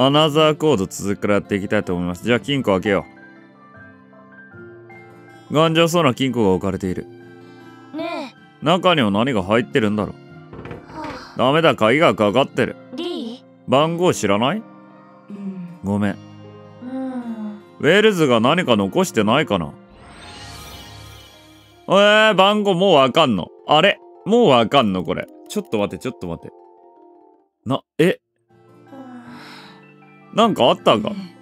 アナザーコード続くからやっていきたいと思います。じゃあ金庫開けよう。頑丈そうな金庫が置かれている。ね中には何が入ってるんだろう。え、はあ、ダメだ、鍵がかかってる。リ番号知らない？ーうん。ごめん。ウェールズが何か残してないかな？えー、番号もうわかんの。あれ？もうわかんのこれ。ちょっと待って、ちょっと待って。な、え、なんかあったか？ね。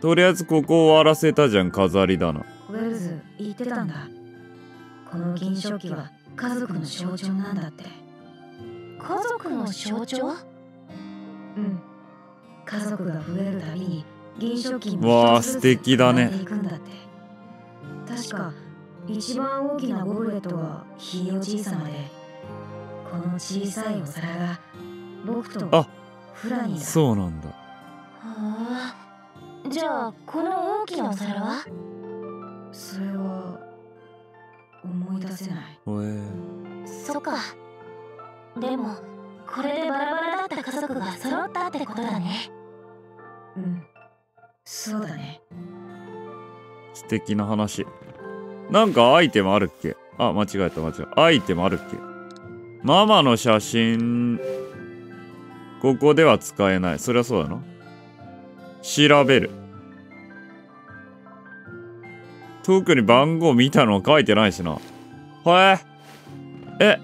とりあえずここ終わらせたじゃん、飾りだな。ウェルズ言ってたんだ。この銀食器は家族の象徴なんだって。家族の象徴？うん。家族が増えるたびに銀食器わあも一つずつ素敵だね。確か一番大きなゴブレットはひいおじい様でこの小さいお皿が僕とあフラニーだそうなんだ。はあ。じゃあ、この大きなお皿は？それは思い出せないえー、そっか。でも、これでバラバラだった家族が揃ったってことだね。うんそうだね素敵な話。なんかアイテムあるっけ？あ、間違えた間違えた。アイテムあるっけ？ママの写真、ここでは使えない。そりゃそうだな。調べる。特に番号見たのは書いてないしな。はい。え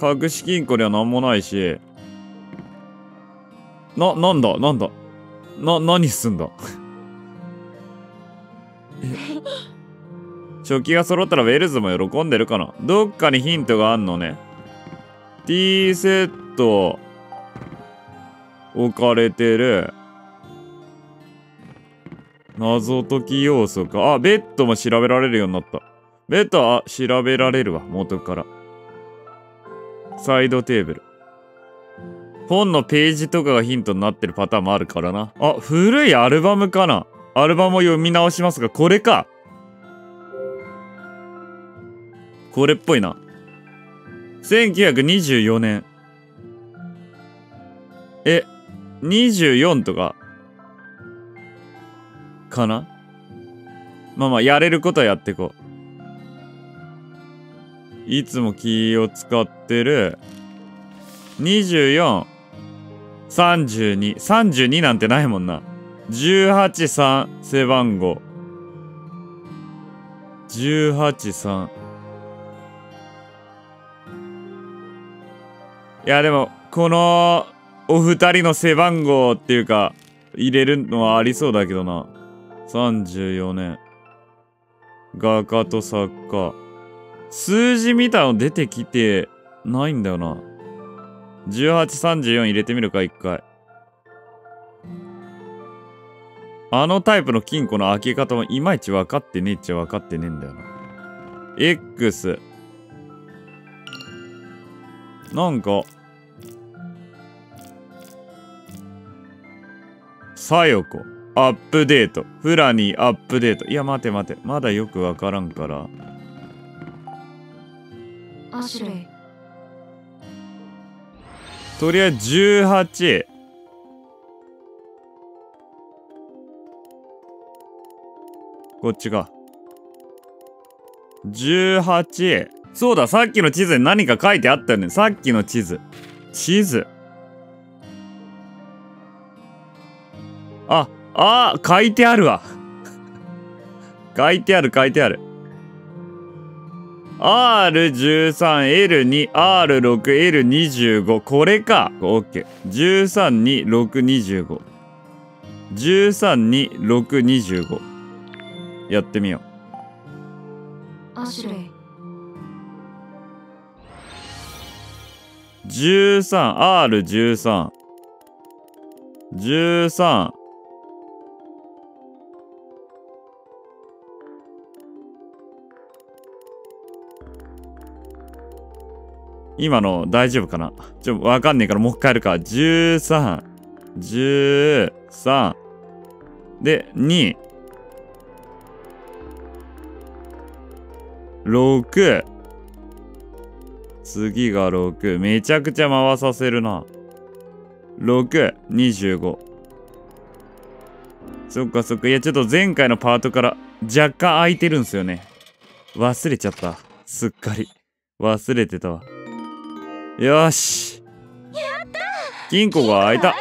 隠し金庫には何もないし。な、なんだ？なんだ？な、何すんだ？食器が揃ったらウェルズも喜んでるかな？どっかにヒントがあんのね。ティーセット置かれてる。謎解き要素か。あ、ベッドも調べられるようになった。ベッドは調べられるわ、元から。サイドテーブル。本のページとかがヒントになってるパターンもあるからな。あ、古いアルバムかなアルバムを読み直しますが、これか。これっぽいな。1924年。え、24とか？かな？まあまあ、やれることはやってこう。いつも気を使ってる。24、32、32なんてないもんな。18、3、背番号。183、いや、でも、この、お二人の背番号っていうか、入れるのはありそうだけどな。34年。画家と作家。数字見たの出てきてないんだよな。18、34入れてみるか、一回。あのタイプの金庫の開け方もいまいち分かってねえっちゃ分かってねえんだよな。X。なんか、さよこ、アップデート。フラニーアップデート。いや、待て待て。まだよくわからんから。アシュレイとりあえず18。こっちか。18。そうだ、さっきの地図に何か書いてあったよね。さっきの地図。地図。あ、あー書いてあるわ。書いてある、書いてある。R13、L2、R6、L25。これか。OK。13、2、6、25。13、2、6、25。やってみよう。アシュレイ13、R13。13。今の大丈夫かな？ちょ、わかんねえからもう一回やるか。13、13。で、2、6、次が6。めちゃくちゃ回させるな。6、25。そっかそっか。いや、ちょっと前回のパートから若干空いてるんすよね。忘れちゃった。すっかり。忘れてたわ。よーし。やった金庫が開いた。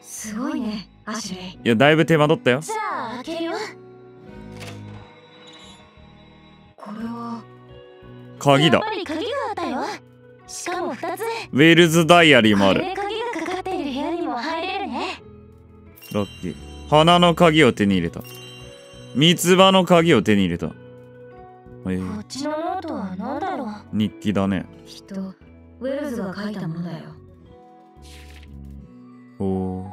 すごいねアシュレイいや、だいぶ手間取ったよ。じゃあ開けるよこれは鍵だやっ。ぱり鍵があったよしかも2つウェルズダイアリーもある。鍵がかかっている部屋にも入れるねラッキー。花の鍵を手に入れた。三つ葉の鍵を手に入れた。えーこっちの日記だね。きっとウェルズが書いたものだよおお。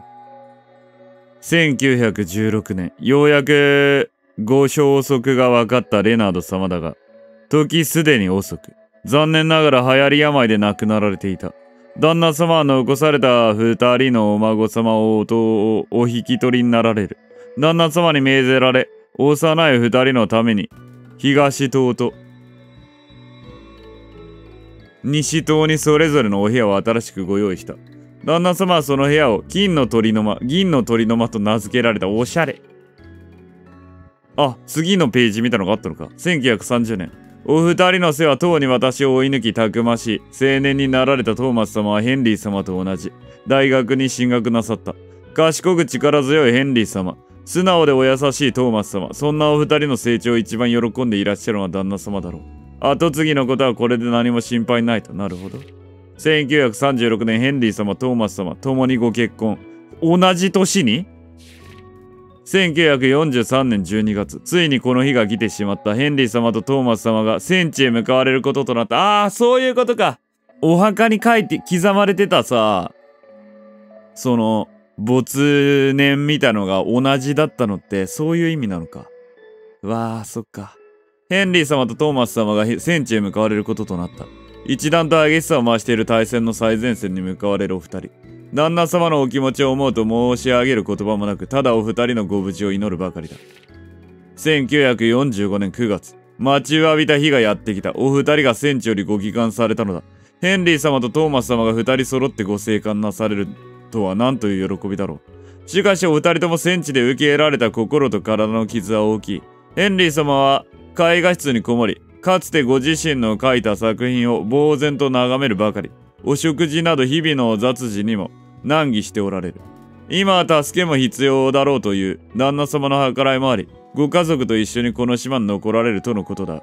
1916年、ようやくご消息が分かったレナード様だが、時すでに遅く、残念ながら流行り病で亡くなられていた。旦那様は残された二人のお孫様をおお引き取りになられる。旦那様に命ぜられ、幼い二人のために、東島と西島にそれぞれのお部屋を新しくご用意した。旦那様はその部屋を金の鳥の間、銀の鳥の間と名付けられたおしゃれ。あ、次のページ見たのがあったのか。1930年。お二人の背はとうに私を追い抜きたくましい。青年になられたトーマス様はヘンリー様と同じ。大学に進学なさった。賢く力強いヘンリー様。素直でお優しいトーマス様。そんなお二人の成長を一番喜んでいらっしゃるのは旦那様だろう。後継ぎのことはこれで何も心配ないと。なるほど。1936年ヘンリー様トーマス様共にご結婚。同じ年に？1943年12月ついにこの日が来てしまったヘンリー様とトーマス様が戦地へ向かわれることとなった。ああそういうことか。お墓に書いて刻まれてたさ。その没年見たのが同じだったのってそういう意味なのか。わあそっか。ヘンリー様とトーマス様が戦地へ向かわれることとなった。一段と激しさを増している対戦の最前線に向かわれるお二人。旦那様のお気持ちを思うと申し上げる言葉もなくただお二人のご無事を祈るばかりだ。1945年9月。待ちわびた日がやってきた。お二人が戦地よりご帰還されたのだ。ヘンリー様とトーマス様が二人揃ってご生還なされるとは何という喜びだろう。しかしお二人とも戦地で受け入れられた心と体の傷は大きい。ヘンリー様は絵画室にこもりかつてご自身の描いた作品を呆然と眺めるばかり。お食事など日々の雑事にも難儀しておられる。今は助けも必要だろうという旦那様の計らいもありご家族と一緒にこの島に残られるとのことだ。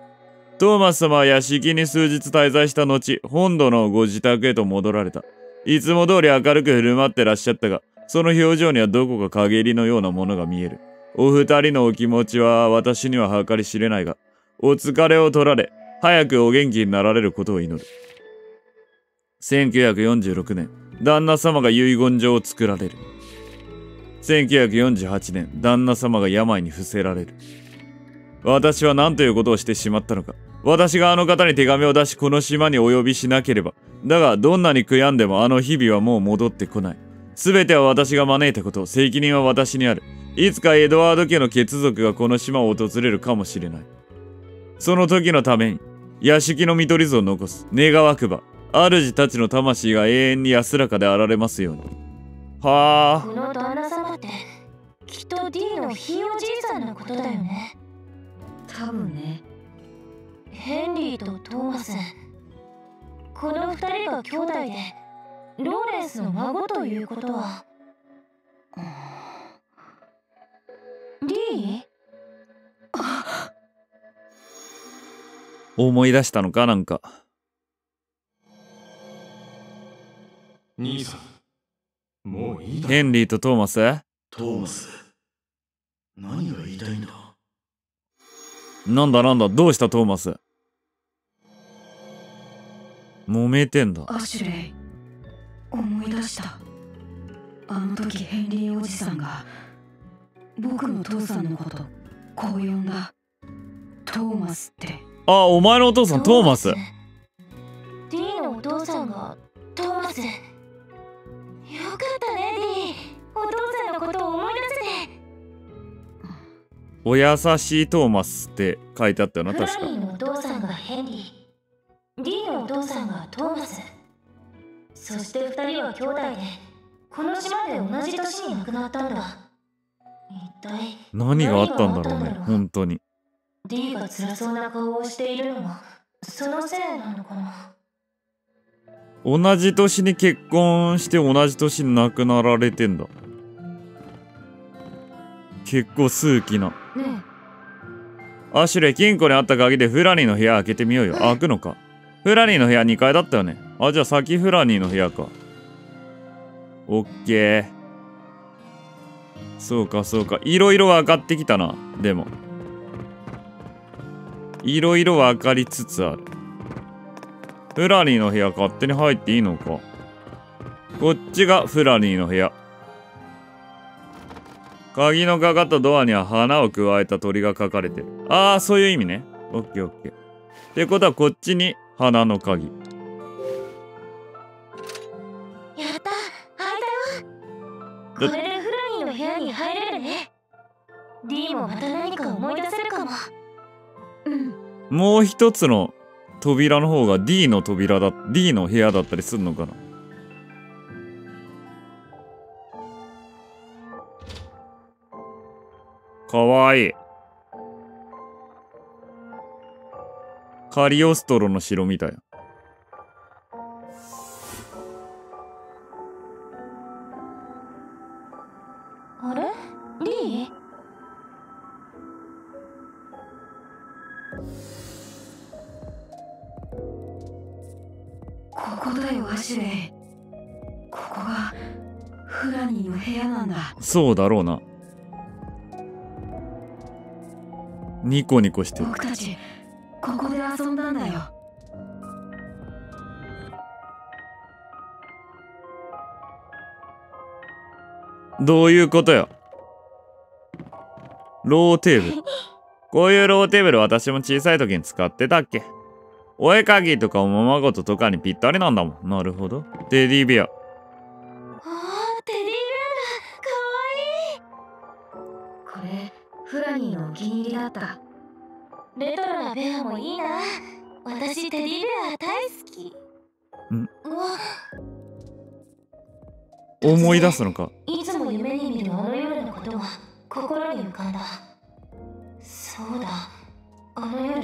トーマス様は屋敷に数日滞在した後本土のご自宅へと戻られた。いつも通り明るく振る舞ってらっしゃったがその表情にはどこか陰りのようなものが見える。お二人のお気持ちは私には計り知れないがお疲れを取られ、早くお元気になられることを祈る。1946年、旦那様が遺言状を作られる。1948年、旦那様が病に伏せられる。私は何ということをしてしまったのか。私があの方に手紙を出し、この島にお呼びしなければ。だが、どんなに悔やんでもあの日々はもう戻ってこない。すべては私が招いたこと、責任は私にある。いつかエドワード家の血族がこの島を訪れるかもしれない。その時のために、屋敷の見取り図を残す。願わくば、主たちの魂が永遠に安らかであられますように。はあ。この旦那様ってきっと D のひいおじいさんのことだよね多分ねヘンリーとトーマスこの二人が兄弟でローレンスの孫ということは D? 思い出したのかなんか。兄さん、もういいだろヘンリーとトーマス？トーマス。何が言いたいんだ？なんだなんだ、どうしたトーマス？揉めてんだ。アシュレイ思い出した。あの時ヘンリーおじさんが僕の父さんのことこう呼んだ。トーマスってあ、お前のお父さんトーマス。D のお父さんがトーマス。よかったね D お父さんのことを思い出せて。お優しいトーマスって書いてあったよな、フラ確かリ。ーのお父さんがヘンリ D のお父さんがトーマス。そして2人は兄弟でこの島で同じ年に亡くなったんだ。一体何があったんだろうね。本当に D が辛そうな顔をしているのもそのせいなのかな同じ年に結婚して同じ年に亡くなられてんだ。結構数奇な。ねアシュレイ金庫にあった鍵でフラニーの部屋開けてみようよ。開くのか。フラニーの部屋2階だったよね。あじゃあ先フラニーの部屋か。オッケー。そうかそうか。いろいろ分かってきたな。でもいろいろ分かりつつあるフラニーの部屋勝手に入っていいのか？こっちがフラニーの部屋鍵のかかったドアには花を加えた鳥が描かれてる。ああ、そういう意味ね。オッケーオッケー。ってことはこっちに花の鍵。やった開いたよこれでフラニーの部屋に入れるね D もまた何か思い出せるかもうんもう一つの扉の方が D の扉だ、D の部屋だったりするのかな？かわいい。カリオストロの城みたい。なだよアシュレイここがフラニーの部屋なんだそうだろうな。ニコニコしてる。僕たちここで遊んだんだよどういうことよ？ローテーブル。こういうローテーブル私も小さい時に使ってたっけ？お絵かきとかおままごととかにぴったりなんだもん。なるほど。テディベア。あーテディベアだかわいいこれフラニーのお気に入りだったレトロなベアもいいな私テディベア大好きん思い出すのか？いつも夢に見るあの夜のことが心に浮かんだそうだあの夜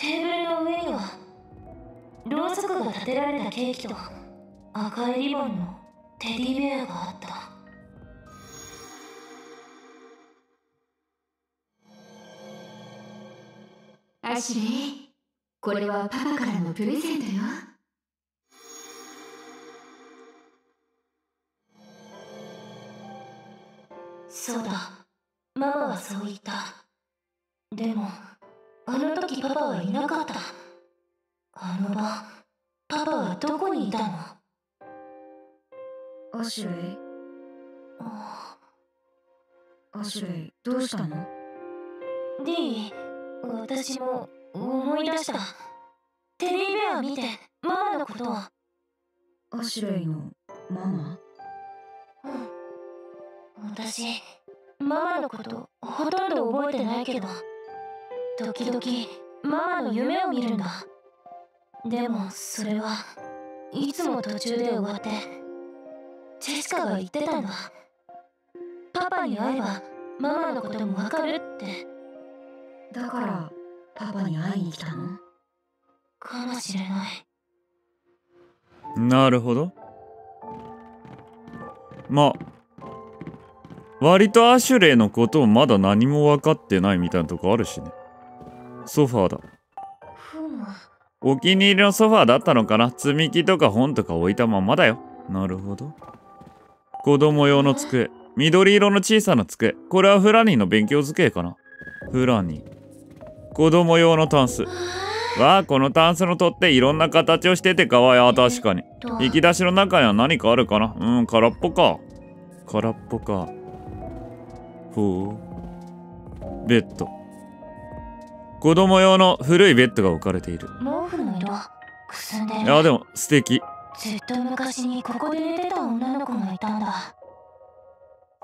テーブルの上にはろうそくが立てられたケーキと赤いリボンのテディベアがあった。アシュレイこれはパパからのプレゼントよ。そうだ。ママはそう言った。でもあの時パパはいなかった。あの晩パパはどこにいたの？アシュレイ？あアシュレイどうしたの？D 私も思い出した。テディベア見てママのことは。アシュレイのママ？うん。私ママのことほとんど覚えてないけど時々ママの夢を見るんだ。でもそれはいつも途中で終わってジェシカが言ってたんだ。パパに会えばママのこともわかるって。だからパパに会いに来たの？かもしれない。なるほど。まあ、割とアシュレイのことをまだ何も分かってないみたいなとこあるしね。ソファーだ。お気に入りのソファーだったのかな？積み木とか本とか置いたままだよ。なるほど。子供用の机。緑色の小さな机。これはフラニーの勉強机かな？フラニー。子供用のタンス。わあ、このタンスの取っ手いろんな形をしててかわいい。あ、確かに。と引き出しの中には何かあるかな？うん、空っぽか。空っぽか。ほう。ベッド。子供用の古いベッドが置かれている。毛布の色くすんでるいや、でも素敵。ずっと昔にここで寝てた女の子がいたんだ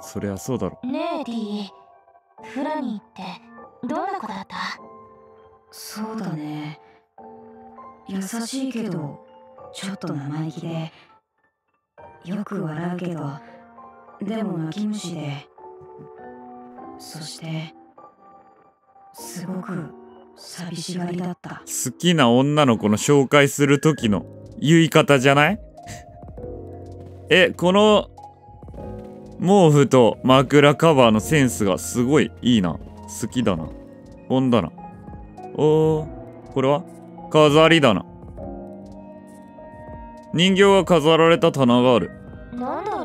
そりゃそうだろ。ねえ D フラニーってどんな子だった？そうだね優しいけどちょっと生意気でよく笑うけどでも泣き虫でそしてすごく寂しがりだった。好きな女の子の紹介する時の言い方じゃない？えこの毛布と枕カバーのセンスがすごいいいな。好きだな。本だな。おーこれは？飾りだな。人形が飾られた棚がある。なんだ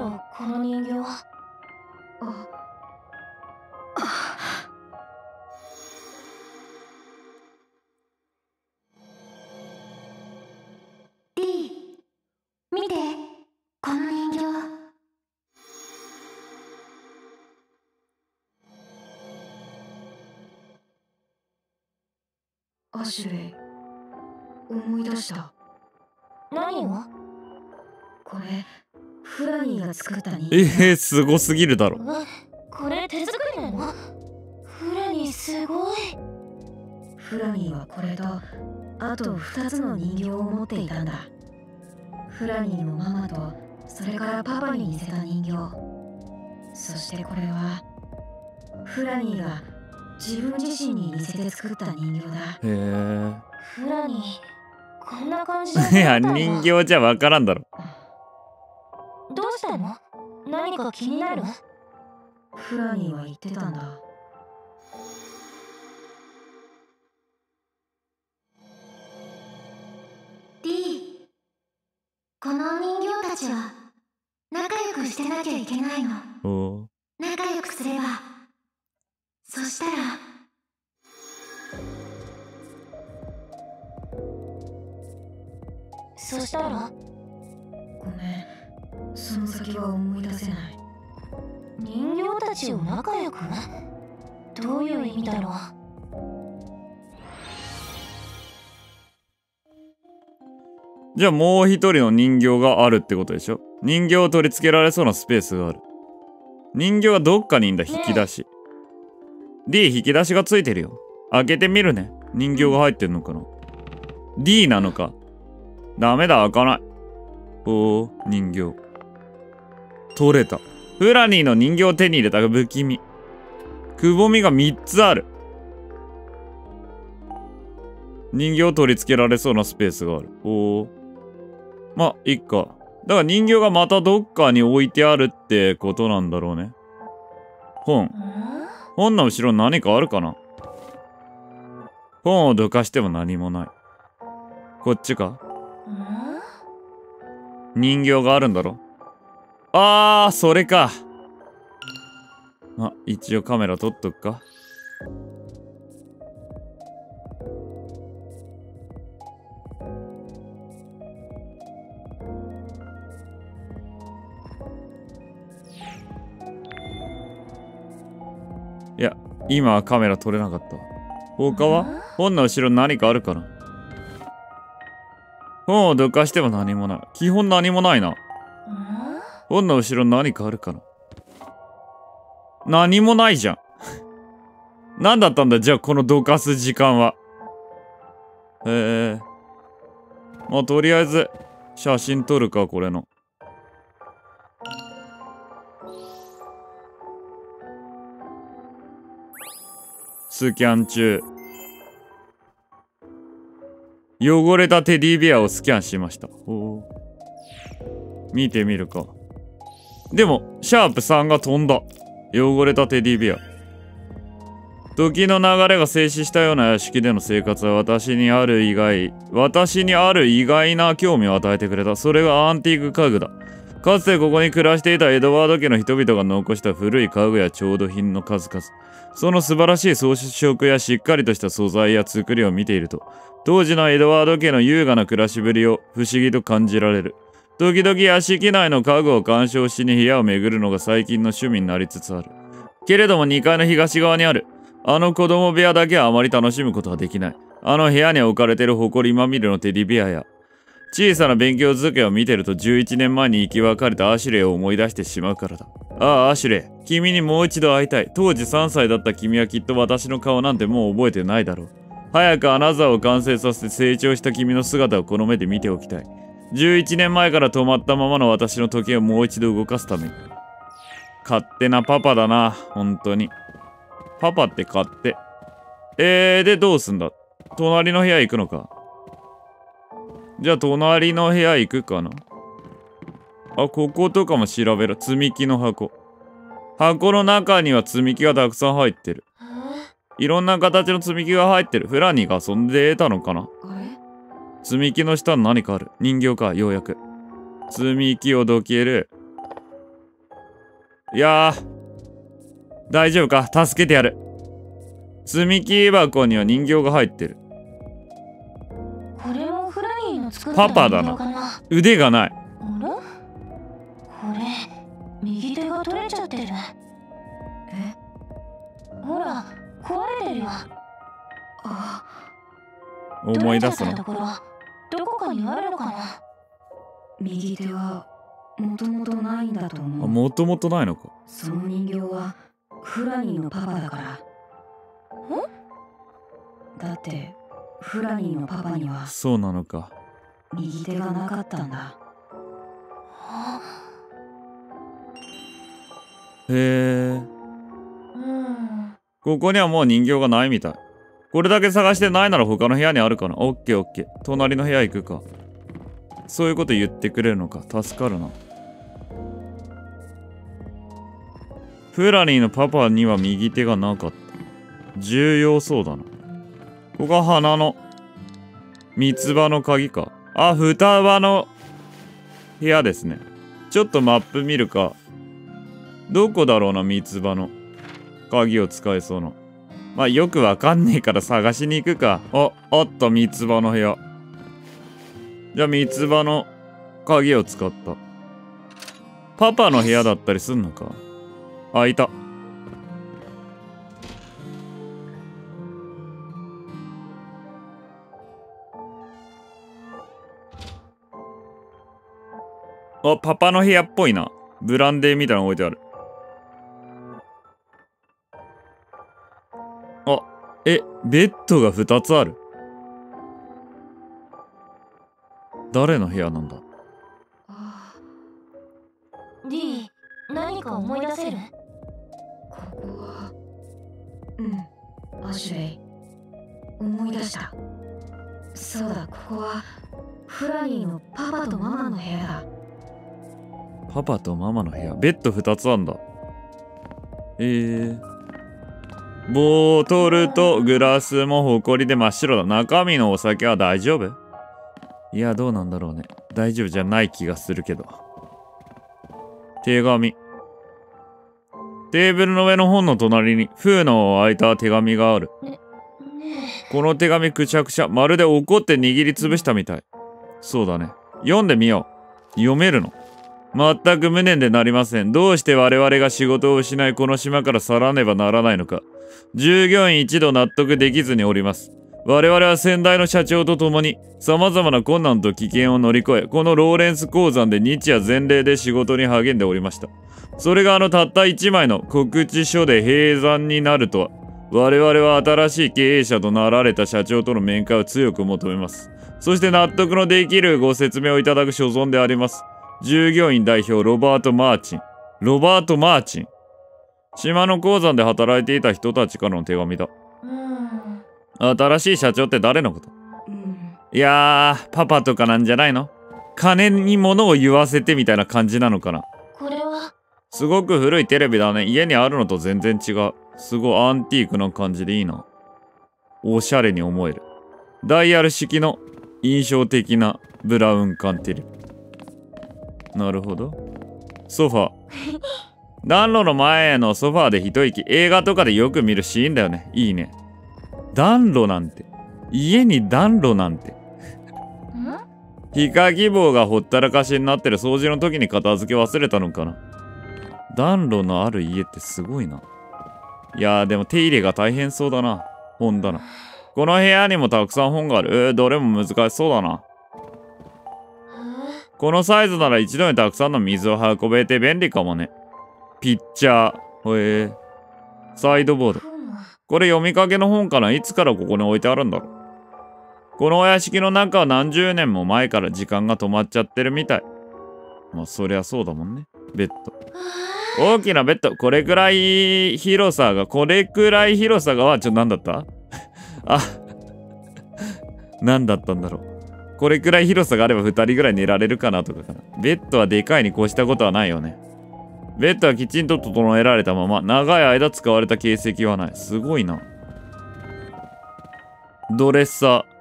え形ー、すごすぎるだろ。えこれ手作りなの？フラにすごい。フラニーはこれとあと2つの人形を持っていたんだ。フラニーのママとそれからパパに似せた人形。そしてこれはフラニーが自分自身に似せて作った人形だ。へえフラにこんな感じだいや人形じゃわからんだろ。どうしたの？何か気になる？フラニーは言ってたんだ。この人形たちは仲良くしてなきゃいけないの。お。ー仲良くすれば。そしたら。そしたら？ごめんその先は思い出せない人形たちを仲良くどういう意味だろう？じゃあもう一人の人形があるってことでしょ？人形を取り付けられそうなスペースがある。人形はどっかにいんだ、引き出し。D 引き出しがついてるよ。開けてみるね。人形が入ってんのかな ?D なのかダメだ、開かない。おー、人形。取れた。フラニーの人形を手に入れたが不気味。くぼみが3つある。人形を取り付けられそうなスペースがある。おー。まあ、いっか。だから人形がまたどっかに置いてあるってことなんだろうね。本。本の後ろに何かあるかな？本をどかしても何もない。こっちか？人形があるんだろ？あー、それか。ま、一応カメラ撮っとくか。いや、今はカメラ撮れなかったわ。他は本の後ろに何かあるかな？本をどかしても何もない。基本何もないな。本の後ろ何かあるかな？何もないじゃん。何だったんだ？じゃあこのどかす時間は。へえ。まあとりあえず写真撮るかこれの。スキャン中。汚れたテディベアをスキャンしました。見てみるか。でも、シャープ3が飛んだ。汚れたテディベア。時の流れが静止したような屋敷での生活は私にある意外、私にある意外な興味を与えてくれた。それがアンティーク家具だ。かつてここに暮らしていたエドワード家の人々が残した古い家具や調度品の数々。その素晴らしい装飾やしっかりとした素材や作りを見ていると、当時のエドワード家の優雅な暮らしぶりを不思議と感じられる。時々屋敷内の家具を鑑賞しに部屋を巡るのが最近の趣味になりつつある。けれども2階の東側にある、あの子供部屋だけはあまり楽しむことはできない。あの部屋に置かれてる埃まみれのテディベアや、小さな勉強机を見てると11年前に生き別れたアシュレイを思い出してしまうからだ。ああ、アシュレイ。君にもう一度会いたい。当時3歳だった君はきっと私の顔なんてもう覚えてないだろう。早くアナザーを完成させて成長した君の姿をこの目で見ておきたい11年前から止まったままの私の時計をもう一度動かすために。勝手なパパだな本当に。パパって勝手えー、でどうすんだ？隣の部屋行くのか。じゃあ隣の部屋行くかな。あこことかも調べる積み木の箱。箱の中には積み木がたくさん入ってる。いろんな形の積み木が入ってる。フラニーが遊んでたのかな積み木の下に何かある。人形かようやく。積み木をどける。いやー大丈夫か。助けてやる。積み木箱には人形が入ってる。これもフラニーの作ったパパだな。腕がない。あれ？これ右手が取れちゃってる。え？ほら壊れてるよ。あ思い出すのどこかにあるのかな？右手はもともとないんだとあ思う。もともとないのか。その人形はフラニーのパパだから。だってフラニーのパパにはそうなのか。右手がなかったんだ。へえ。うん。ここにはもう人形がないみたいこれだけ探してないなら他の部屋にあるかな？オッケーオッケー。隣の部屋行くか。そういうこと言ってくれるのか？助かるな。フラニーのパパには右手がなかった。重要そうだな。ここが花の。三つ葉の鍵か。あ双葉の部屋ですね。ちょっとマップ見るか。どこだろうな三つ葉の。鍵を使えそうな。まあよくわかんねえから探しに行くか。ああった三つ葉の部屋。じゃあ三つ葉の鍵を使った。パパの部屋だったりすんのか？あいた。あパパの部屋っぽいな。ブランデーみたいなの置いてある。えベッドが2つある。誰の部屋なんだ？あ D 何か思い出せる？ここは。うん。アシュレイ思い出した。そうだここはフラニーのパパとママの部屋だ。パパとママの部屋。ベッド2つあんだ。えー、ボトルとグラスもホコリで真っ白だ。中身のお酒は大丈夫？いやどうなんだろうね。大丈夫じゃない気がするけど。手紙。テーブルの上の本の隣に封の開いた手紙がある。この手紙くちゃくちゃ。まるで怒って握りつぶしたみたい。そうだね。読んでみよう。読めるの。全く無念でなりません。どうして我々が仕事を失いこの島から去らねばならないのか。従業員一度納得できずにおります。我々は先代の社長と共に様々な困難と危険を乗り越えこのローレンス鉱山で日夜全霊で仕事に励んでおりました。それがあのたった一枚の告知書で閉山になるとは我々は新しい経営者となられた社長との面会を強く求めます。そして納得のできるご説明をいただく所存であります。従業員代表ロバート・マーチン。ロバート・マーチン。島の鉱山で働いていた人たちからの手紙だ。うん新しい社長って誰のこと？うん。いやーパパとかなんじゃないの？金に物を言わせてみたいな感じなのかな？これは？すごく古いテレビだね。家にあるのと全然違う。すごいアンティークな感じでいいな。おしゃれに思える。ダイヤル式の印象的なブラウン管テレビ。なるほど。ソファー 暖炉の前のソファーで一息。映画とかでよく見るシーンだよね。いいね。暖炉なんて。家に暖炉なんて。ん？ヒカキ棒がほったらかしになってる掃除の時に片付け忘れたのかな。暖炉のある家ってすごいな。いやーでも手入れが大変そうだな。本棚。この部屋にもたくさん本がある。えーどれも難しそうだな。このサイズなら一度にたくさんの水を運べて便利かもねピッチャーへえサイドボードこれ読みかけの本かな？いつからここに置いてあるんだろう？このお屋敷の中は何十年も前から時間が止まっちゃってるみたい。まあそりゃそうだもんね。ベッド。大きなベッド。これくらい広さが、これくらい広さがは、ちょ、なんだった？あ、何だったんだろう。これくらい広さがあれば2人ぐらい寝られるかなとかかな。ベッドはでかいに越したことはないよね。ベッドはきちんと整えられたまま、長い間使われた形跡はない。すごいな。ドレッサー。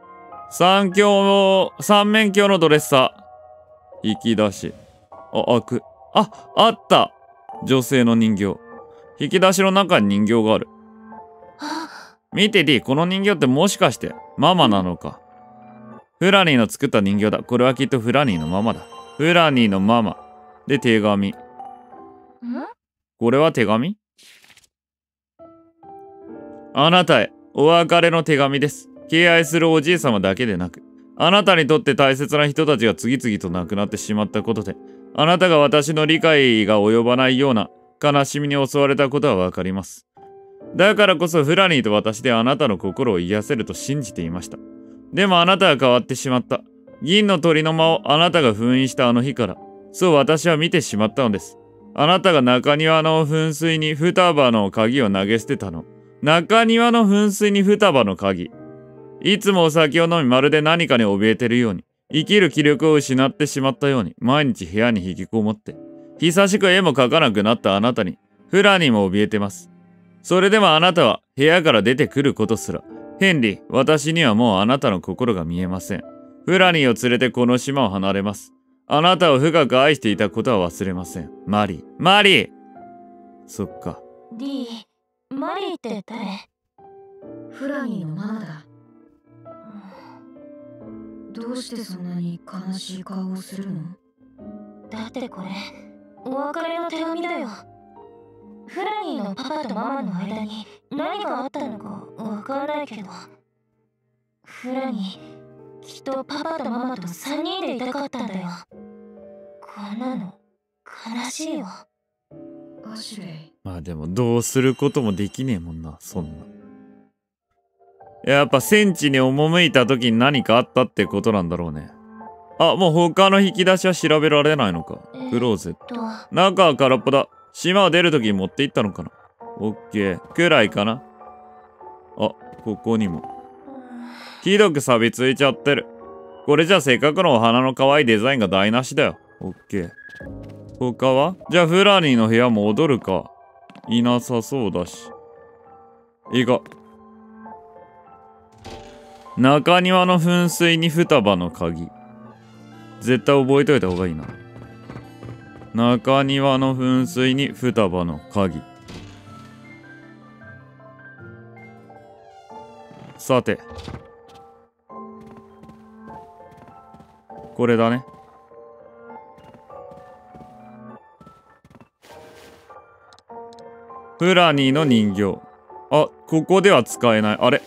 三強の、三面鏡のドレッサー。引き出し。あ、開く。あ、あった女性の人形。引き出しの中に人形がある。見て D、この人形ってもしかしてママなのかフラニーの作った人形だ。これはきっとフラニーのママだ。フラニーのママ。で、手紙。これは手紙？あなたへ、お別れの手紙です。敬愛するおじい様だけでなく、あなたにとって大切な人たちが次々と亡くなってしまったことで、あなたが私の理解が及ばないような悲しみに襲われたことはわかります。だからこそフラニーと私であなたの心を癒せると信じていました。でもあなたは変わってしまった。銀の鳥の間をあなたが封印したあの日から、そう私は見てしまったのです。あなたが中庭の噴水に双葉の鍵を投げ捨てたの。中庭の噴水に双葉の鍵。いつもお酒を飲みまるで何かに怯えてるように、生きる気力を失ってしまったように、毎日部屋に引きこもって、久しく絵も描かなくなったあなたに、フラにも怯えてます。それでもあなたは部屋から出てくることすら、ヘンリー、私にはもうあなたの心が見えません。フラニーを連れてこの島を離れます。あなたを深く愛していたことは忘れません。マリー。マリーそっか。D、マリーって誰？フラニーのママだ。どうしてそんなに悲しい顔をするの？だってこれ、お別れの手紙だよ。フラニーのパパとママの間に何があったのかわかんないけどフラニーきっとパパとママと3人でいたかったんだよ。こんなの悲しいよ。アシュレイ。まあでもどうすることもできねえもんなそんな。やっぱ戦地に赴いた時に何かあったってことなんだろうね。あもう他の引き出しは調べられないのか。クローゼット。中は空っぽだ。島を出るときに持って行ったのかな。オッケー。くらいかな。あ、ここにも。ひどく錆びついちゃってる。これじゃせっかくのお花の可愛いデザインが台無しだよ。オッケー。他は？じゃあフラニーの部屋戻るか。いなさそうだし。いいか。中庭の噴水に双葉の鍵。絶対覚えといた方がいいな。中庭の噴水に双葉の鍵さてこれだね。フラニーの人形。あここでは使えない。あれ。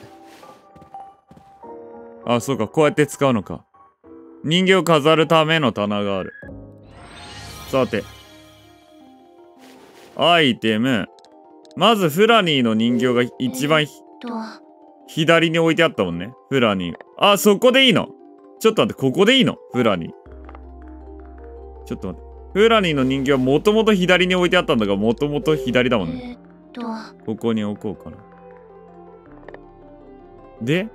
あそうか。こうやって使うのか。人形を飾るための棚がある。さて。アイテム。まずフラニーの人形が一番左に置いてあったもんね。フラニー。あ、そこでいいのちょっと待って、ここでいいの？フラニー。ちょっと待って。フラニーの人形はもともと左に置いてあったんだが、もともと左だもんね。ここに置こうかな。で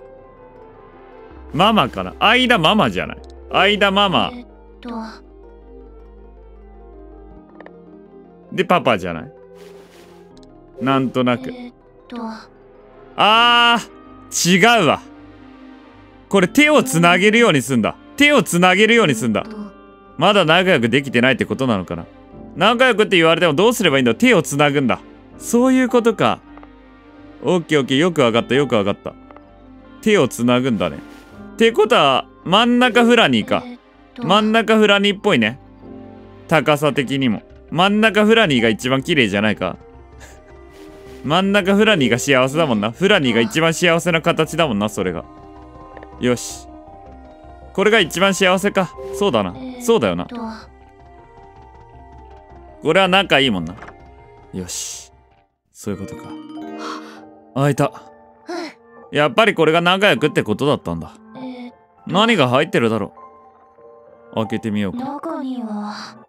ママかな？間ママじゃない間ママ。えっとで、パパじゃない？なんとなく。えー、あー、違うわ。これ手をつなげるようにすんだ。手をつなげるようにすんだ。まだ仲良くできてないってことなのかな仲良くって言われてもどうすればいいんだ手をつなぐんだ。そういうことか。オッケーオッケー。よくわかったよくわかった。手をつなぐんだね。ってことは、真ん中フラニーか。真ん中フラニーっぽいね。高さ的にも。真ん中フラニーが一番綺麗じゃないか 真ん中フラニーが幸せだもんな。フラニーが一番幸せな形だもんな、それが。よし。これが一番幸せか。そうだな。そうだよな。これは仲いいもんな。よし。そういうことか。開いたやっぱりこれが仲良くってことだったんだえ何が入ってるだろう開けてみようか中には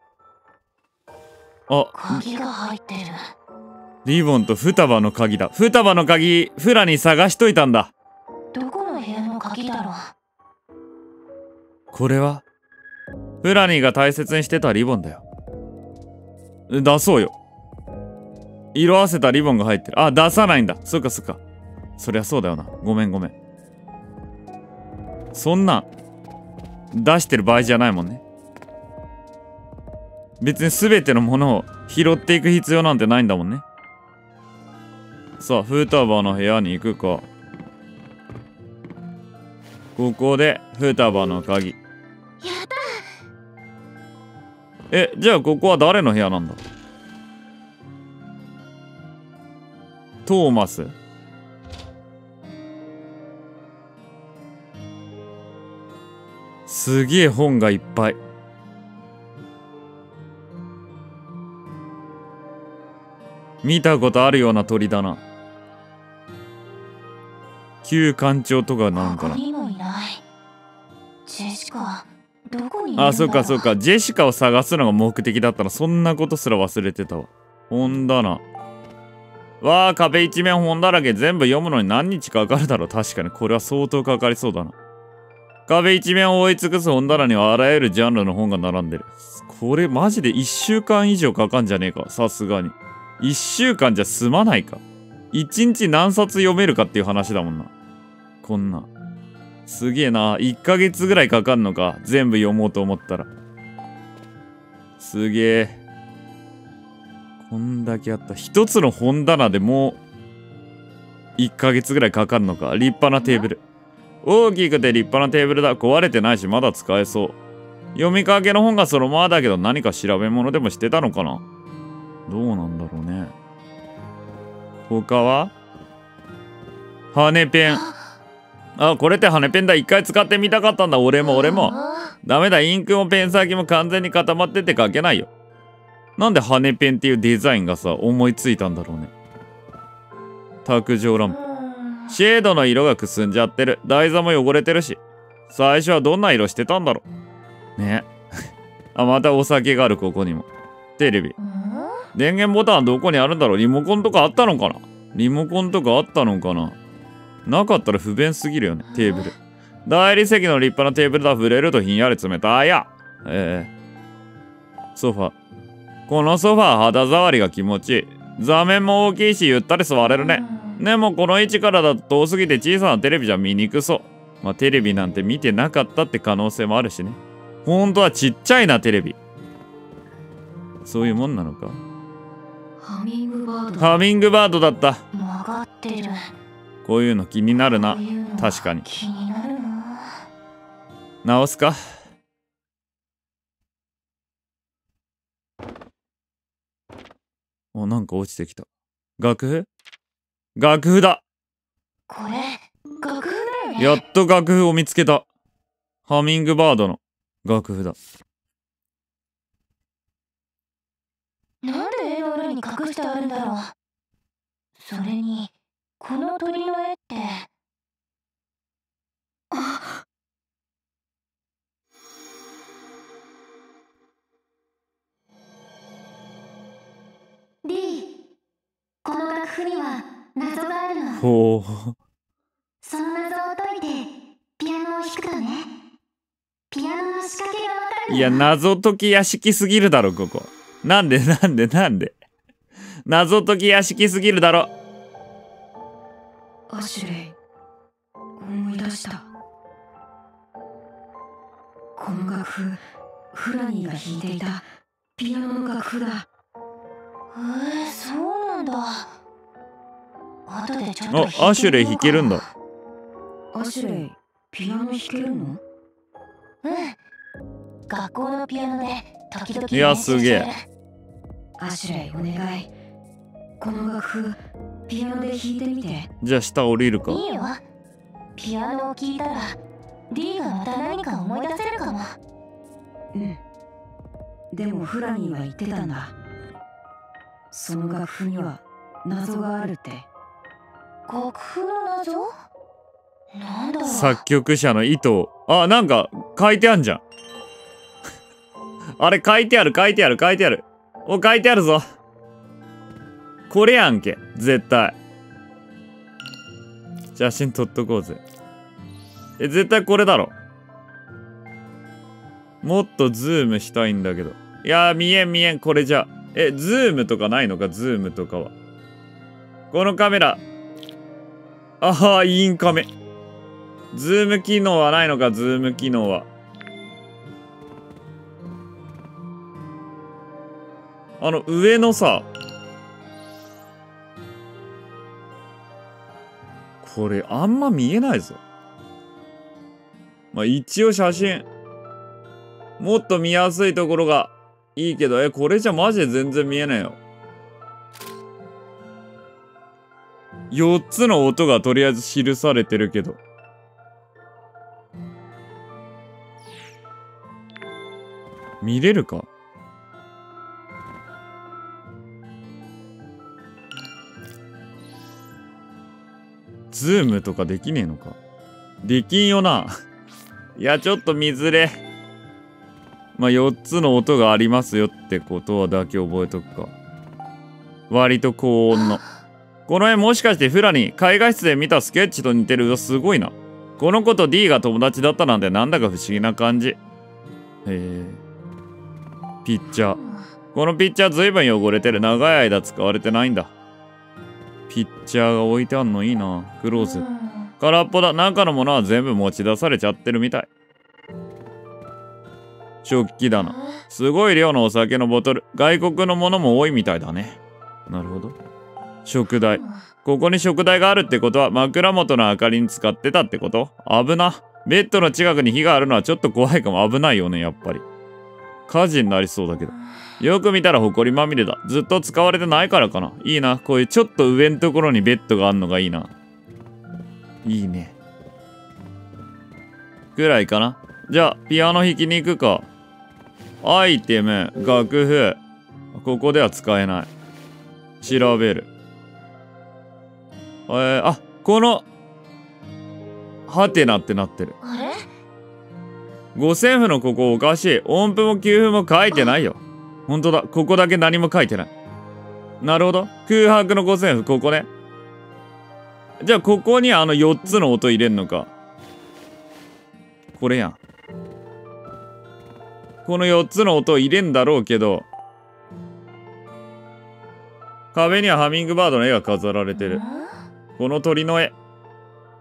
あ鍵が入ってるリボンと双葉の鍵だ双葉の鍵フラに探しといたんだ鍵だろ。これは？フラニーが大切にしてたリボンだよ。出そうよ。色あせたリボンが入ってる。あ出さないんだ。そっかそっか。そりゃそうだよな。ごめんごめん。そんな出してる場合じゃないもんね。別に全てのものを拾っていく必要なんてないんだもんね。さあフーターバーの部屋に行くか。ここでフーターバーの鍵えじゃあここは誰の部屋なんだ？トーマス。すげえ本がいっぱい。見たことあるような鳥だな。旧館長とかなんかなあそっかそっか。ジェシカを探すのが目的だったらそんなことすら忘れてたわ。本棚。わあ壁一面本だらけ。全部読むのに何日かかるだろう。確かに。これは相当かかりそうだな。壁一面を覆い尽くす本棚にはあらゆるジャンルの本が並んでる。これマジで1週間以上かかんじゃねえか。さすがに。1週間じゃ済まないか。1日何冊読めるかっていう話だもんな。こんな。すげえな。1ヶ月ぐらいかかんのか？全部読もうと思ったら。すげえ。こんだけあった。一つの本棚でもう1ヶ月ぐらいかかんのか？立派なテーブル。大きくて立派なテーブルだ。壊れてないしまだ使えそう。読みかけの本がそのままだけど何か調べ物でもしてたのかな？どうなんだろうね。他は？羽ペン。あこれって羽ペンだ一回使ってみたかったんだ。俺も俺も。ダメだ。インクもペン先も完全に固まってて書けないよ。なんで羽ペンっていうデザインがさ思いついたんだろうね。卓上ランプ。シェードの色がくすんじゃってる。台座も汚れてるし。最初はどんな色してたんだろう。ね。あまたお酒があるここにも。テレビ。電源ボタンどこにあるんだろう。リモコンとかあったのかな。リモコンとかあったのかな。なかったら不便すぎるよねテーブル。大理石の立派なテーブルだ触れるとひんやり冷た。いや。ええソファこのソファー肌触りが気持ちいい。座面も大きいしゆったり座れるね。でもこの位置からだと遠すぎて小さなテレビじゃ見にくそう。まあテレビなんて見てなかったって可能性もあるしね。ほんとはちっちゃいなテレビ。そういうもんなのか。ハミングバード。ハミングバードだった。曲がってるこういうの気になるな。確かに。気になるな。直すか？おなんか落ちてきた。楽譜？楽譜だ。これ楽譜だよね。やっと楽譜を見つけた。ハミングバードの楽譜だ。なんで絵の裏に隠してあるんだろう。それにこの鳥の絵って。リーこの楽譜には謎があるの。ほう。その謎を解いてピアノを弾くとね。ピアノの仕掛けがわかるの。いや謎解き屋敷すぎるだろここ。なんでなんでなんで。謎解き屋敷すぎるだろアシュレイ。思い出した。この楽譜フラニーが弾いていた。ピアノの楽譜だ。えー、そうなんだ。後でちょっとあアシュレイ弾けるんだ。アシュレイピアノ弾けるの？うん。学校のピアノで時々いやすげえ。アシュレイお願いこの楽譜ピアノで弾いてみて。じゃあ下降りるか。いいよ。ピアノを聴いたらリーがまた何か思い出せるかも。うん。でもフラニーは言ってたんだ。その楽譜には謎があるって。楽譜の謎？なんだ作曲者の意図あなんか書いてあんじゃん。あれ書いてある書いてある書いてある。お書いてあるぞこれやんけ。絶対。写真撮っとこうぜ。え絶対これだろ。もっとズームしたいんだけど。いやー見えん見えんこれじゃ。えズームとかないのか？ズームとかは。このカメラ。ああインカメ。ズーム機能はないのか、ズーム機能は。あの、上のさ、これ、あんま見えないぞ。まあ、一応写真。もっと見やすいところがいいけど、え、これじゃマジで全然見えないよ。4つの音がとりあえず記されてるけど。見れるか？ズームとかできねえのか？できんよな。いや、ちょっと見づれ。まあ、4つの音がありますよってことはだけ覚えとくか。割と高音の。この絵もしかしてフラに絵画室で見たスケッチと似てるすごいな。この子と D が友達だったなんてなんだか不思議な感じ。へえ。ピッチャー。このピッチャーずいぶん汚れてる。長い間使われてないんだ。ピッチャーが置いてあんのいいな。クローズ。空っぽだ。中のものは全部持ち出されちゃってるみたい。食器棚。すごい量のお酒のボトル。外国のものも多いみたいだね。なるほど。食台。ここに食台があるってことは枕元の明かりに使ってたってこと？危な。ベッドの近くに火があるのはちょっと怖いかも。危ないよね、やっぱり。火事になりそうだけど。よく見たら埃まみれだ。ずっと使われてないからかな。いいな。こういうちょっと上のところにベッドがあんのがいいな。いいね。ぐらいかな。じゃあ、ピアノ弾きに行くか。アイテム、楽譜。ここでは使えない。調べる。えー、あ、この、ハテナってなってる。あれ？五線譜のここおかしい。音符も休符も書いてないよ。ほんとだ。ここだけ何も書いてない。なるほど。空白の五線譜、ここね。じゃあ、ここにあの4つの音入れんのか。これやん。この4つの音を入れんだろうけど、壁にはハミングバードの絵が飾られてる。この鳥の絵。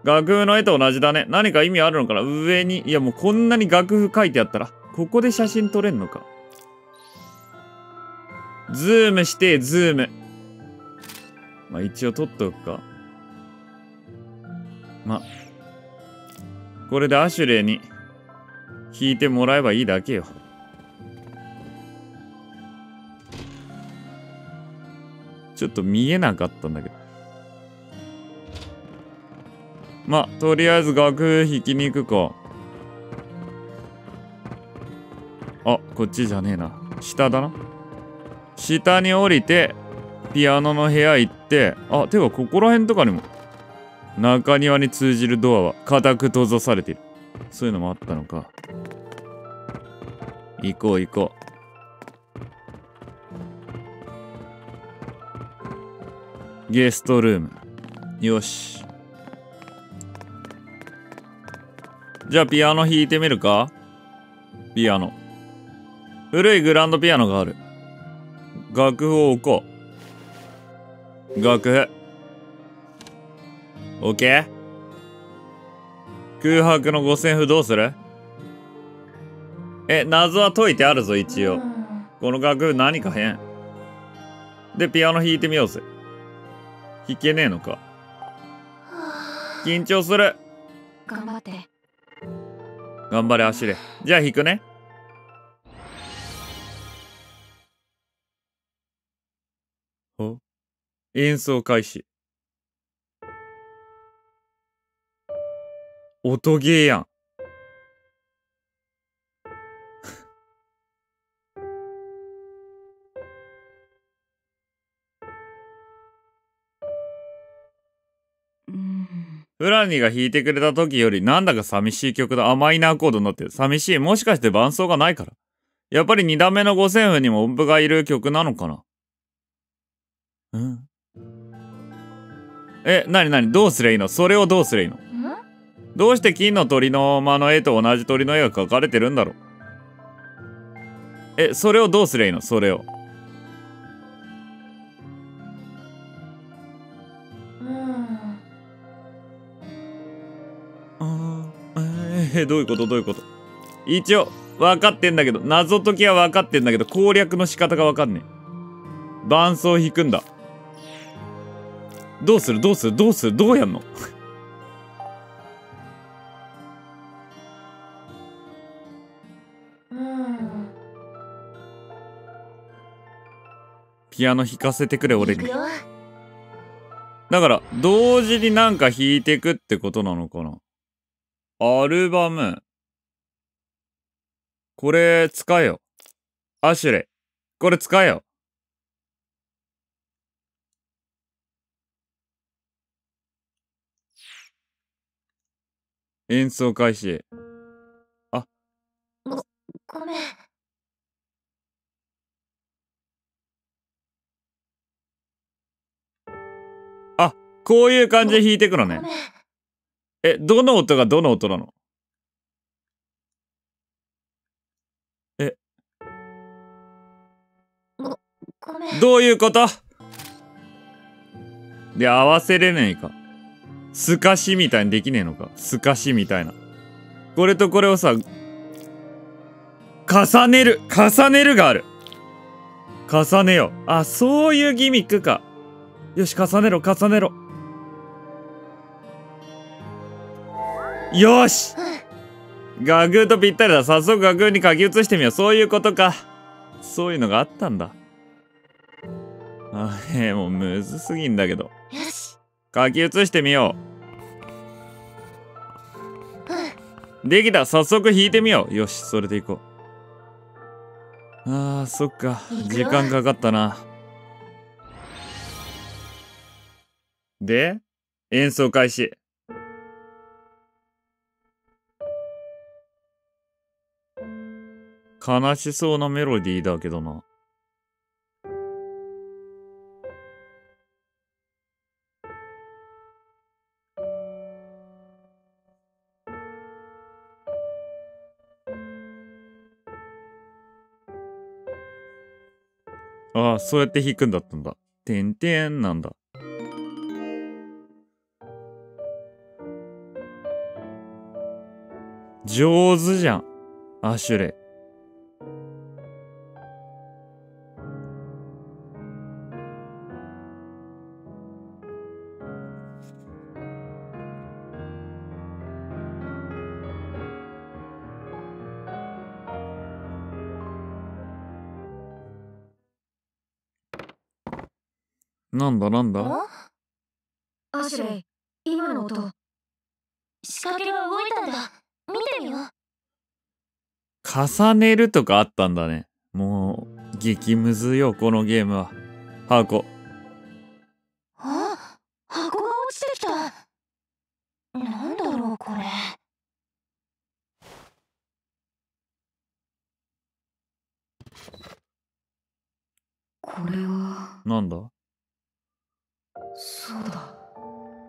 楽譜の絵と同じだね。何か意味あるのかな上に。いやもうこんなに楽譜書いてあったら、ここで写真撮れんのか。ズームして、ズーム。まあ一応撮っとくか。まこれでアシュレイに弾いてもらえばいいだけよ。ちょっと見えなかったんだけど。まあ、とりあえず楽譜弾きに行くか。あ、こっちじゃねえな。下だな。下に降りて、ピアノの部屋行って、あ、てかここら辺とかにも、中庭に通じるドアは固く閉ざされている。そういうのもあったのか。行こう行こう。ゲストルーム。よし。じゃあピアノ弾いてみるか？ピアノ。古いグランドピアノがある。楽譜を置こう。楽譜。オッケー空白の五線譜どうする？え、謎は解いてあるぞ、一応。この楽譜何か変？で、ピアノ弾いてみようぜ。弾けねえのか。緊張する。頑張って頑張れ、走れ。じゃあ弾くね。演奏開始。音ゲーやん。フラニーが弾いてくれた時よりなんだか寂しい曲だ。あ、マイナーコードになってる。寂しい。もしかして伴奏がないから。やっぱり2段目の五線譜にも音符がいる曲なのかなうん。え、なになに？どうすりゃいいの？それをどうすりゃいいの？んどうして金の鳥の間の絵と同じ鳥の絵が描かれてるんだろう？え、それをどうすりゃいいの？それを。えー、どういうこと？どういうこと？一応分かってんだけど謎解きは分かってんだけど攻略の仕方が分かんねえ。伴奏弾くんだどうする？どうする？どうする？どうやんの？うんピアノ弾かせてくれ俺に。だから同時になんか弾いてくってことなのかな？アルバム。これ使えよ。アシュレ。イこれ使えよ演奏開始。ごめん。こういう感じで弾いてくのね。えどの音がどの音なの？ごめん。どういうこと？で合わせれねえかすかしみたいにできねえのか？すかしみたいな。これとこれをさ重ねる。重ねるがある。重ねよう。あそういうギミックか。よし重ねろ重ねろ。よし！画偶とぴったりだ。早速画偶に書き写してみよう。そういうことか。そういうのがあったんだ。あえー、もうむずすぎんだけど。よし。書き写してみようできた。早速弾いてみよう。よしそれでいこう。あーそっか。時間かかったな。で演奏開始。悲しそうなメロディーだけどなああ、そうやって弾くんだったんだ。てんてんなんだ。上手じゃん。アシュレイ。なんだなんだ？おアシュレイ今の音。仕掛けが動いたんだ。見てみよう。重ねるとかあったんだね。もう、激ムズよ、このゲームは。箱。あ？箱が落ちてきた。なんだろうこれ。これは。なんだ？そうだ。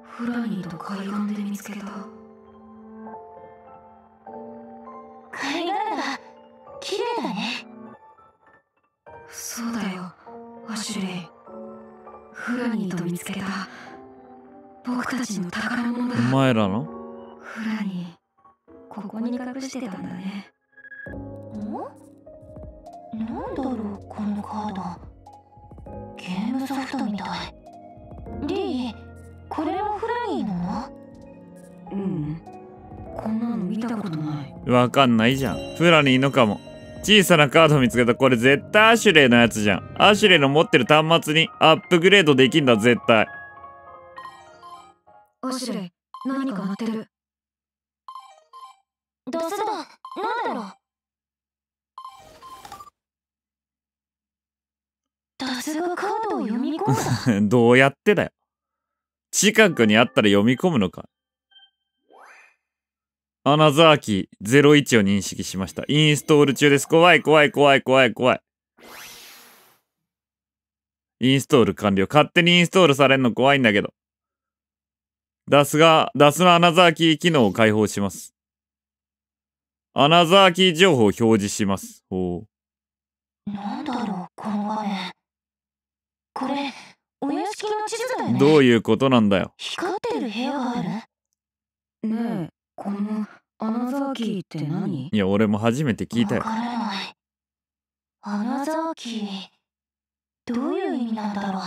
フラニーと海岸で見つけた。貝殻だ綺麗だね。そうだよアシュレイ。フラニーと見つけた。僕たちの宝物だ。お前らの？フラニーここに隠してたんだね。んなんだろうこのカード。ゲームソフトみたいリーこれもフラニーの？うんこんなの見たことないわかんないじゃん。フラニーのかも。小さなカード見つけた。これ絶対アシュレイのやつじゃん。アシュレイの持ってる端末にアップグレードできんだ、絶対。アシュレイ何か鳴ってるダスだなんだろう？ダスがカードを読み込んだ どうやってだよ。近くにあったら読み込むのか。アナザーキー01を認識しました。インストール中です。怖い怖い怖い怖い怖い。インストール完了。勝手にインストールされんの怖いんだけど。ダスが、ダスのアナザーキー機能を開放します。アナザーキー情報を表示します。ほなんだろうこの画面これお屋敷の地図だよう。ねどういうことなんだよ。光ってる部屋がある？ねえこのアナザーキーって何？いや、俺も初めて聞いたよわ。からないアナザーキーどういう意味なんだろ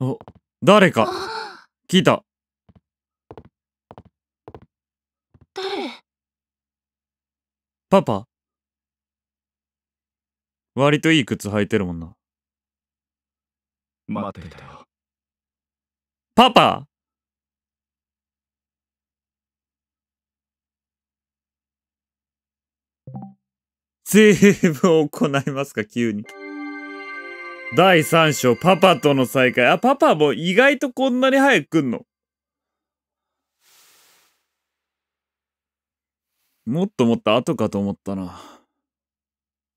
う？お、誰かあ聞いた。誰パパ？割といい靴履いてるもんな。待っていたよパパ？セーブを行いますか？急に。第3章、パパとの再会。あ、パパも意外とこんなに早く来んの？もっともっと後かと思ったな。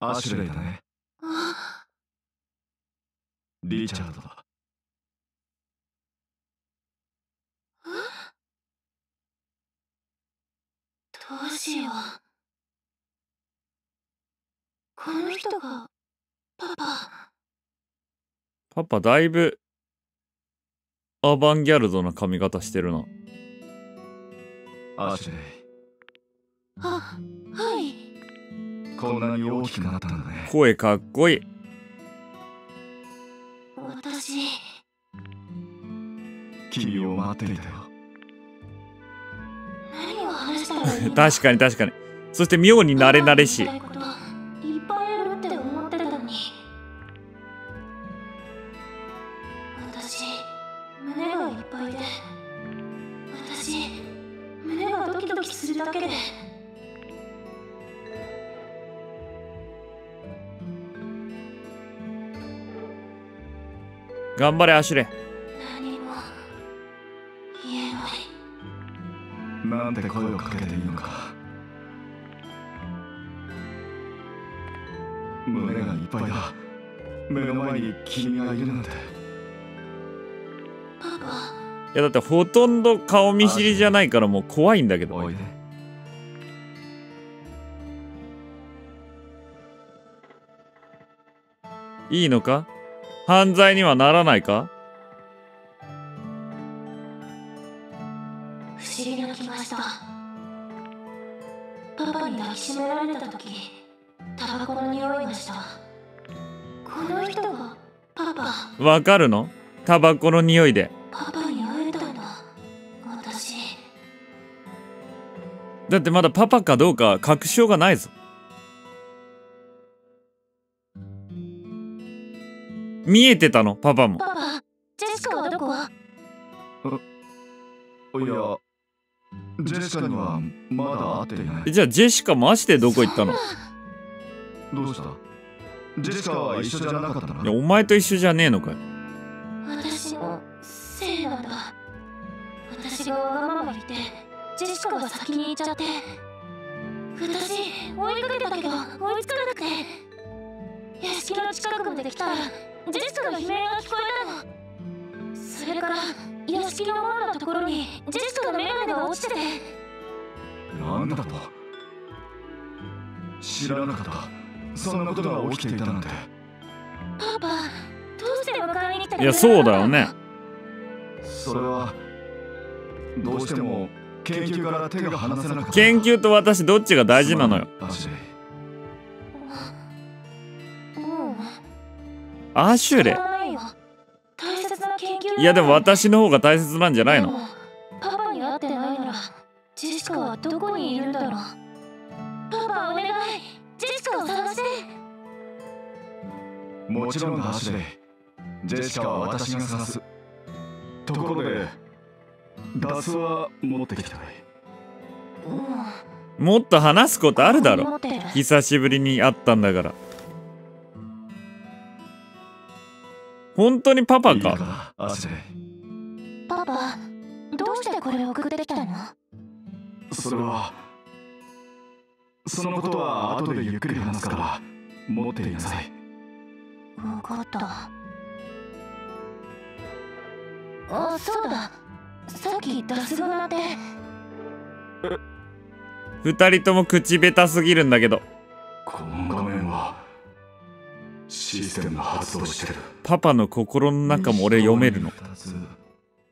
アシュレイだね。あリチャードだ。どうしよう。この人がパパ。パパだいぶアバンギャルドな髪型してるな。アシュレイあはい。こんなに大きくなったんだね。声かっこいい。私君を待っていたよ。何を話したらいいの？確かに確かに。そして妙に慣れ慣れしい。パ。パに聞きたいこといっぱいあるって思ってたのに。私胸がいっぱいで。私胸がドキドキするだけで頑張れ、アシュレ。イ。何も言えないなんて声をかけていいのか。胸がいっぱいだ。目の前に君がいるなんて。パパいやだってほとんど顔見知りじゃないからもう怖いんだけど。おいで。いいのか？犯罪にはならないか？不思議な気がした。パパに抱きしめられた時タバコの匂いがした。この人がパパ？わかるの？タバコの匂いで。パパに会えたんだ私。だってまだパパかどうか確証がないぞ。見えてたのパパも。パパジェシカはどこ？いやジェシカにはまだ会っていない。じゃあジェシカマジでどこ行ったの？いどうした？ジェシカは一緒じゃなかったな？やお前と一緒じゃねえのかよ。私のせいなんだ。私がわがまま言ってジェシカが先に行っちゃって。私追いかけたけど追いつかなくて。屋敷の近くまで来たらジェシカの悲鳴が聞こえたの。それから屋敷の門のところにジェシカのメガネが落ちて。てなんだと？知らなかった。そんなことが起きていたなんて。パパどうして迎えに来たの？いやそうだよね。それはどうしても研究から手が離せなかった。研究と私どっちが大事なのよ。アシュレ。いやでも私の方が大切なんじゃないの？パパに会ってないならジェシカはどこにいるんだろう？パパお願い。ジェシカを探して。もちろんだアシュレ。イジェシカは私が探す。ところでダスは持ってきたい。うん。もっと話すことあるだろ。持ってる。久しぶりに会ったんだから本当にパパいいか？パパどうしてこれ送ってきたの？それはそのことは後でゆっくり話すから持っていなさい。分かった。あそうだ。さっき出すが鳴って二人とも口下手すぎるんだけど。この画面はシステムが発動してる。パパの心の中も俺読めるの？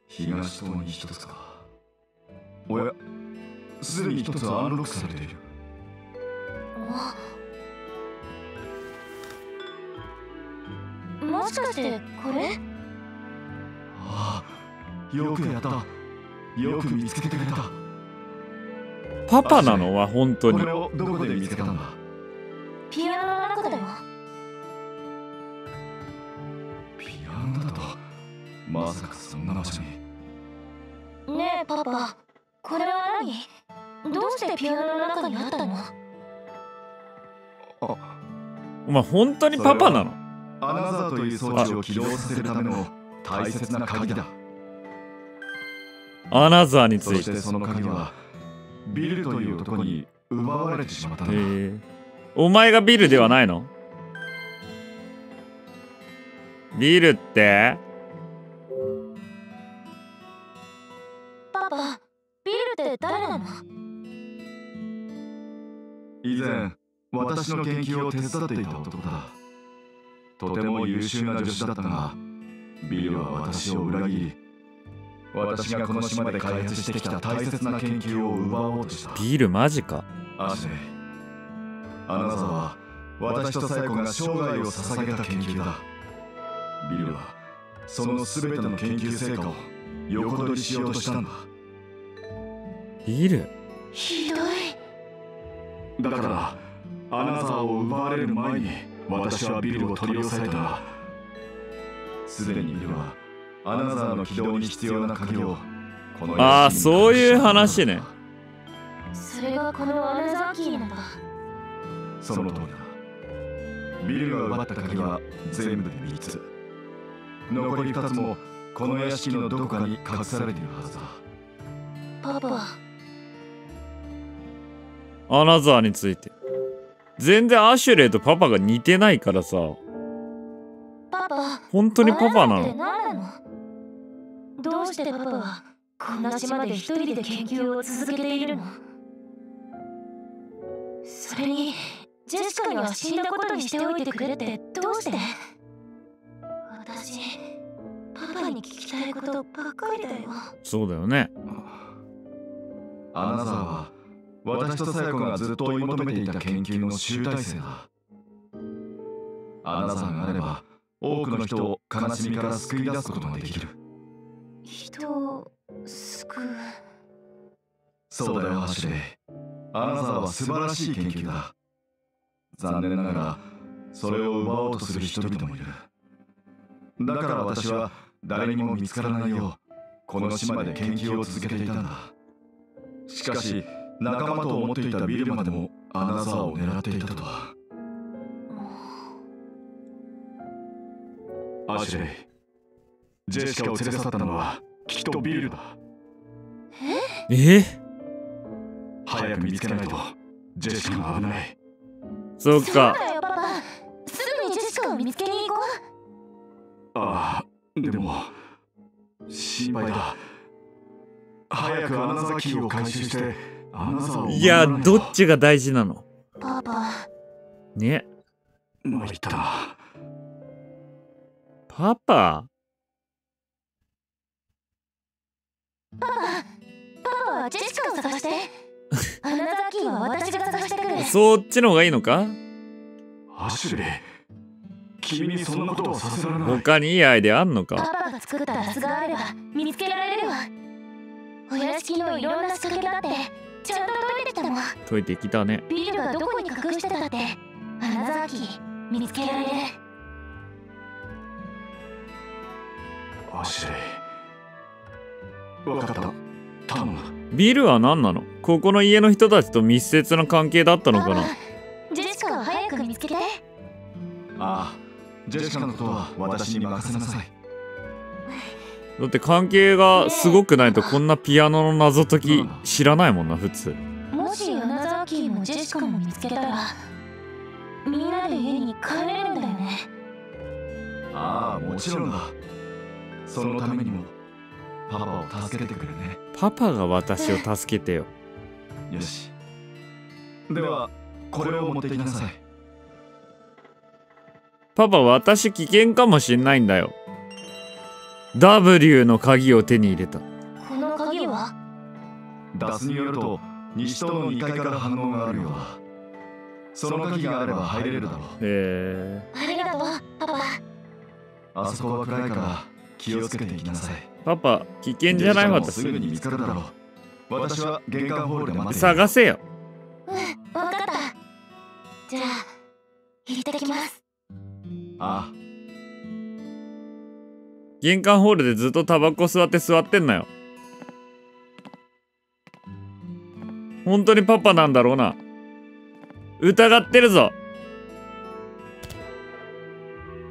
西東に二つ東東に一つか。おやすでに一つアンロックされている。もしかしてこれ？ああよくやった。よく見つけてくれた。パパなのは本当に？これをどこで見つけたんだ？ピアノの中だよまさかそんな場所に。ねえパパ。これは何？どうしてピアノの中にあったの？お前本当にパパなの？アナザーという装置を起動させるための大切な鍵だ。アナザーについそしててその鍵はビルという男に奪われてしまったお前がビルではないの？ビルって？私の研究を手伝っていた男だ。とても優秀な助手だったがビルは私を裏切り私がこの島で開発してきた大切な研究を奪おうとした。ビルマジか。アシュレイあなたは私とサイコが生涯を捧げた研究だ。ビルはその全ての研究成果を横取りしようとしたんだ。ビル？ひどい。だからアナザーを奪われる前に私はビルを取り押さえた。がすでにビルはアナザーの起動に必要な鍵をこのあー屋敷にそういう話ね。それがこのアナザーキーなんだ。その通りだ。ビルが奪った鍵は全部で3つ。残り2つもこの屋敷のどこかに隠されているはずだ。パパ。アナザーについて全然アシュレイとパパが似てないからさ。パパ本当にパパなの？何なの。どうしてパパはこんな島で一人で研究を続けているの？それにジェシカには死んだことにしておいてくれってどうして？私パパに聞きたいことばっかりだよ。そうだよね。アナザーは私とサヤコがずっと追い求めていた研究の集大成だ。アナザーがあれば多くの人を悲しみから救い出すことができる。人を救う。そうだよアシュレ。イアナザーは素晴らしい研究だ。残念ながらそれを奪おうとする人々もいる。だから私は誰にも見つからないようこの島で研究を続けていたんだ。しかし仲間と思っていたビルマでもアナザーを狙っていたとは。アシュレイジェシカを連れ去ったのはきっとビルだ。え？早く見つけないと。ジェシカが危ない。そうか。だよパパ。すぐにジェシカを見つけに行こう。ああでも心配だ。早くアナザーキーを回収していやどっちが大事なの？パパ。ね。参った。なパ？パパパはジェシカを探して。アナザーキーは私が探してくる。そっちの方がいいのか？アシュレイ君にそんなことはさせられない。他にいいアイデアあんのパか？パが作ったラスがあれば見つけられるわ。お屋敷のいろんな仕掛けだってちゃんと解いてきたの解いてきたね。ビルがどこに隠してたって。アナザーキー見つけられる。アシュレイ分かった。頼む。ビルは何なの？ここの家の人たちと密接な関係だったのかな？ジェシカを早く見つけて。ああジェシカのことは私に任せなさいだって関係がすごくないとこんなピアノの謎解き知らないもんな普通。もしアナザーキーもジェシカも見つけたらみんなで家に帰れるんだよね。ああもちろんだ。そのためにもパパを助けてくれね。パパが私を助けてよ。よし。ではこれを持ってきなさい。パパ私危険かもしんないんだよ W の鍵を手に入れた。この鍵は？ダスによると西棟の2階から反応があるようだ。その鍵があれば入れるだろう。えありがとうパパ。あそこは暗いから気をつけていきなさい。ー、パパ危険じゃない？ジェシカも私すぐに見つかるだろう。私は玄関ホールで待って探せよ。うんわかった。じゃあ行ってきます。あ玄関ホールでずっとタバコ吸って座ってんなよ。本当にパパなんだろうな。疑ってるぞ。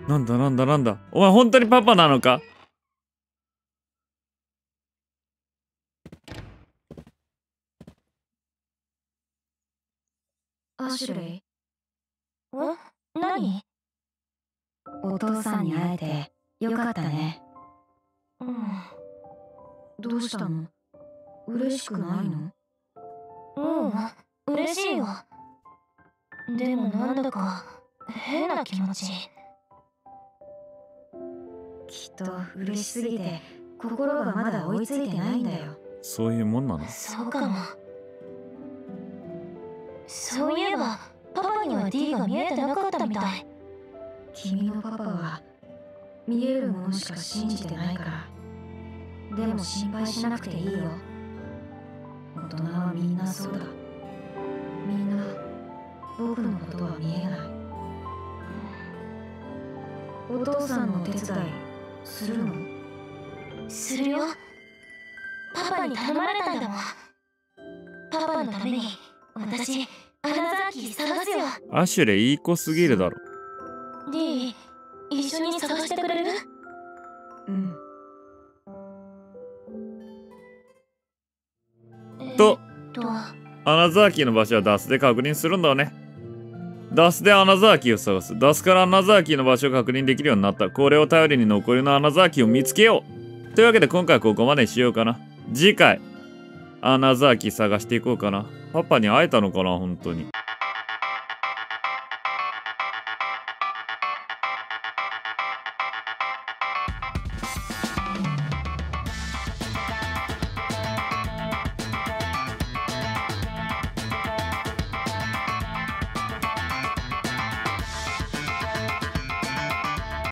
なんだなんだなんだ。お前本当にパパなのか？アシュレイえ何？お父さんに会えてよかったね。うん。どうしたの？嬉しくないの？うん。嬉しいよ。でもなんだか変な気持ち。きっと嬉しすぎて心がまだ追いついてないんだよ。そういうもんなの？そうかも。そういえばパパには D が見えてなかったみたい。君のパパは見えるものしか信じてないから。でも心配しなくていいよ。大人はみんなそうだ。みんな僕のことは見えない。お父さんのお手伝いするの？するよ。パパに頼まれたんだもん。パパのために私アナザーキー探すよ。アシュレイいい子すぎるだろ。D 一緒に探してくれる？うん。とえっと。アナザーキーの場所はダスで確認するんだね。ダスでアナザーキーを探す。ダスからアナザーキーの場所を確認できるようになった。これを頼りに残りのアナザーキーを見つけよう。というわけで今回はここまでにしようかな。次回アナザーキー探していこうかな。パパに会えたのかな本当に